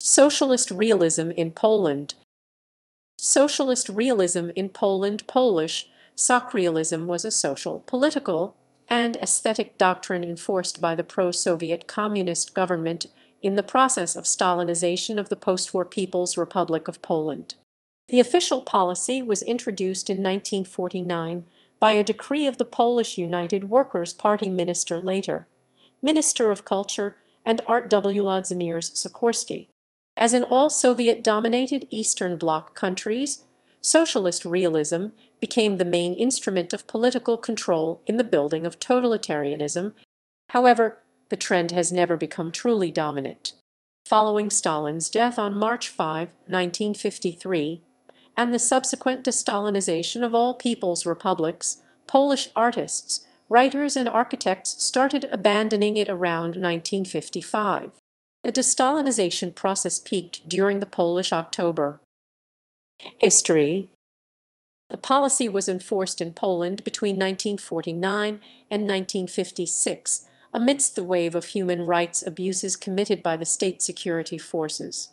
Socialist realism in Poland Socialist realism in Poland Polish socrealism was a social, political, and aesthetic doctrine enforced by the pro-Soviet communist government in the process of Stalinization of the post-war People's Republic of Poland. The official policy was introduced in 1949 by a decree of the Polish United Workers' Party minister later, Minister of Culture and Art Włodzimierz Sokorski. As in all Soviet-dominated Eastern Bloc countries, socialist realism became the main instrument of political control in the building of totalitarianism. However, the trend has never become truly dominant. Following Stalin's death on March 5, 1953, and the subsequent de-Stalinization of all people's republics, Polish artists, writers and architects started abandoning it around 1955. The de-Stalinization process peaked during the Polish October. History The policy was enforced in Poland between 1949 and 1956 amidst the wave of human rights abuses committed by the state security forces.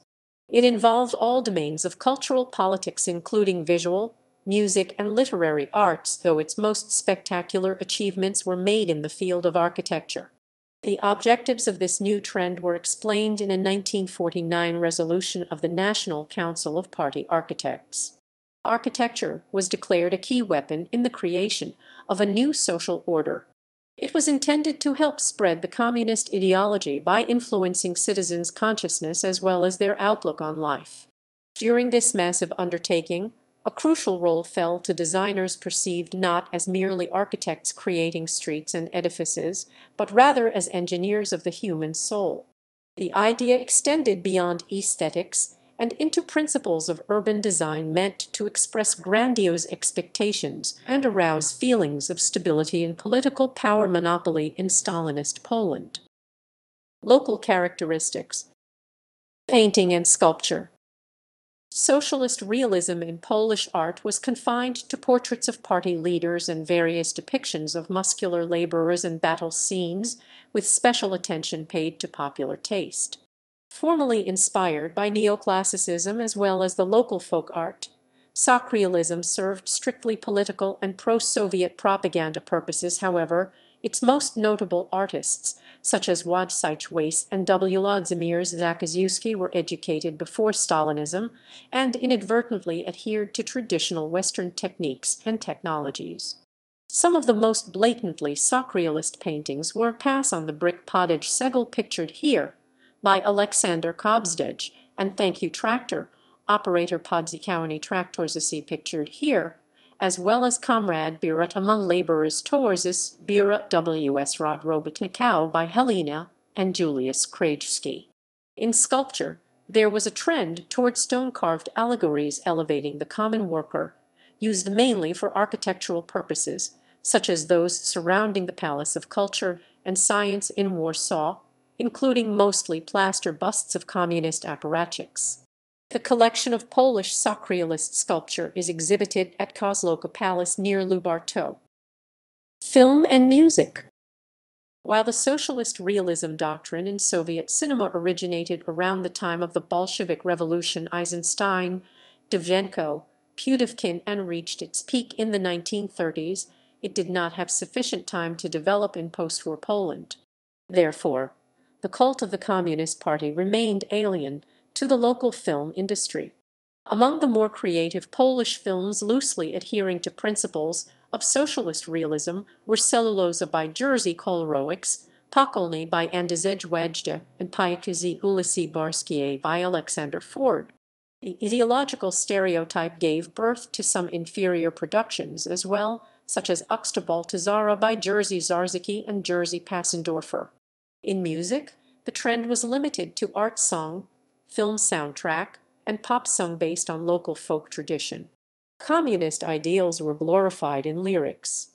It involved all domains of cultural politics including visual, music, and literary arts, though its most spectacular achievements were made in the field of architecture. The objectives of this new trend were explained in a 1949 resolution of the National Council of Party Architects. Architecture was declared a key weapon in the creation of a new social order. It was intended to help spread the communist ideology by influencing citizens' consciousness as well as their outlook on life. During this massive undertaking, a crucial role fell to designers perceived not as merely architects creating streets and edifices, but rather as engineers of the human soul. The idea extended beyond aesthetics and into principles of urban design meant to express grandiose expectations and arouse feelings of stability in political power monopoly in Stalinist Poland. Local characteristics Painting and sculpture Socialist realism in Polish art was confined to portraits of party leaders and various depictions of muscular laborers and battle scenes, with special attention paid to popular taste. Formally inspired by neoclassicism as well as the local folk art, socrealism served strictly political and pro-Soviet propaganda purposes however, its most notable artists, such as Wojciech Weiss and Włodzimierz Zakrzewski were educated before Stalinism and inadvertently adhered to traditional Western techniques and technologies. Some of the most blatantly socrealist paintings were Pass on the Brick Podaj cegłę pictured here by Alexander Kobzdej and Thank You Tractor, operator Podzikowny Traktorzasi pictured here as well as Comrade Bierut among laborers Towarzysz Bierut W.S. Rod Robotnikow by Helena and Juliusz Krajewski. In sculpture, there was a trend toward stone-carved allegories elevating the common worker, used mainly for architectural purposes, such as those surrounding the Palace of Culture and Science in Warsaw, including mostly plaster busts of communist apparatchiks. The collection of Polish Socrealist sculpture is exhibited at Kozłówka Palace near Lubartów. Film and music While the socialist realism doctrine in Soviet cinema originated around the time of the Bolshevik Revolution Eisenstein, Dovzhenko, Pudovkin and reached its peak in the 1930s, it did not have sufficient time to develop in post-war Poland. Therefore, the cult of the Communist Party remained alien to the local film industry. Among the more creative Polish films loosely adhering to principles of socialist realism were Celluloza by Jerzy Kawalerowicz, Pokolenie by Andrzej Wajda, and Piątka z ulicy Barskiej by Alexander Ford. The ideological stereotype gave birth to some inferior productions as well, such as Uczta Baltazara by Jerzy Zarzycki and Jerzy Passendorfer. In music, the trend was limited to art song, film soundtrack, and pop song based on local folk tradition. Communist ideals were glorified in lyrics.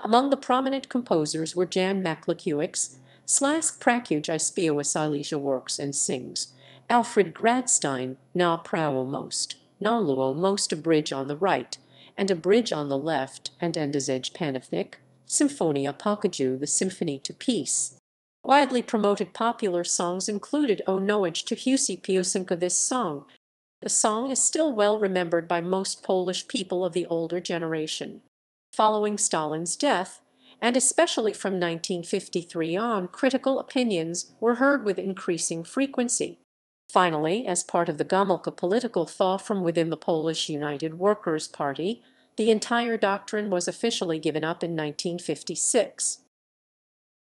Among the prominent composers were Jan Maklakiewicz, Slask Prakuj Ispiawa works and sings, Alfred Gradstein, Na Prawo Most, Na Luo Most a bridge on the right, and a bridge on the left, and Andrzej Panufnik, Symfonia pokoju the Symphony to Peace. Widely promoted popular songs included oh, O Noć to Husi Piosenka This Song. The song is still well remembered by most Polish people of the older generation. Following Stalin's death, and especially from 1953 on, critical opinions were heard with increasing frequency. Finally, as part of the Gomułka political thaw from within the Polish United Workers' Party, the entire doctrine was officially given up in 1956.